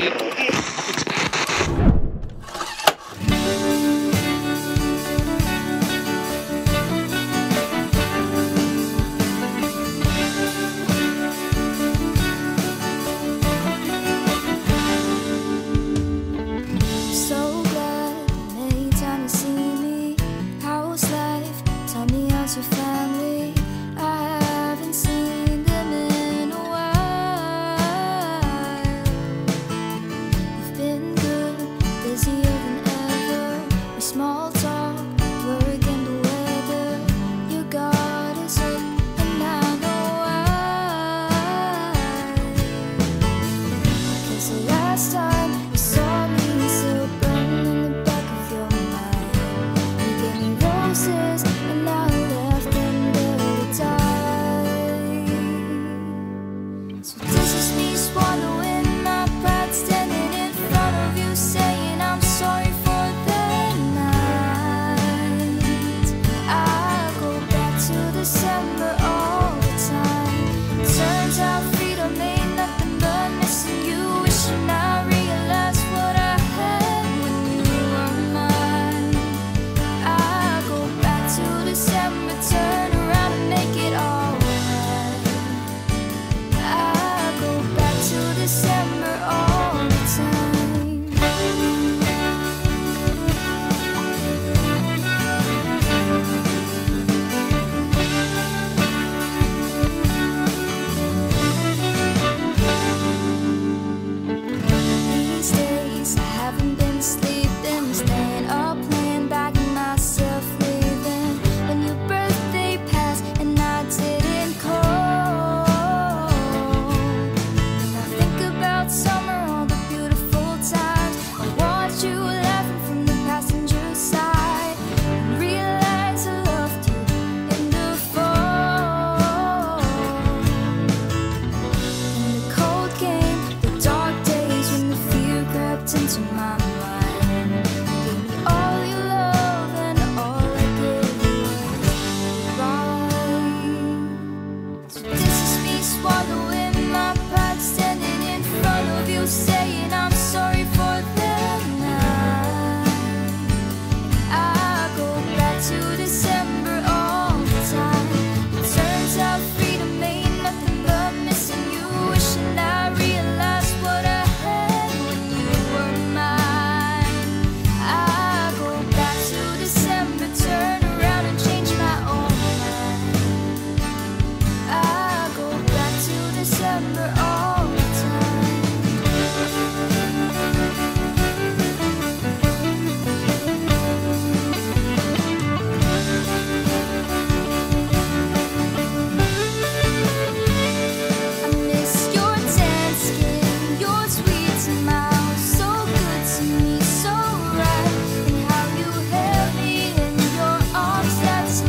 Gracias. the last time.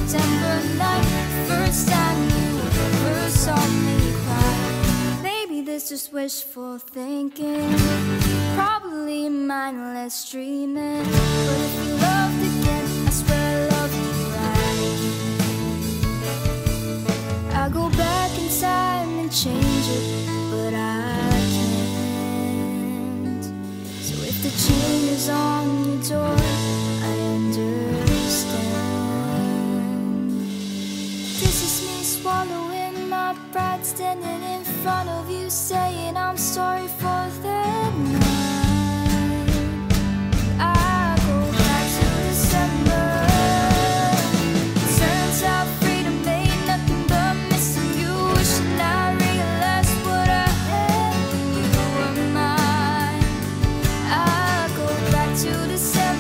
September night First time you ever saw me cry Maybe this just wishful thinking. Probably mindless dreaming. But if you loved again, I swear I love you right. I go back in time and change it But I can't. So if the change standing in front of you saying I'm sorry for the night. I go back to December. Turns out freedom ain't nothing but missing you. Wishing I realized what I had You were mine. I go back to December.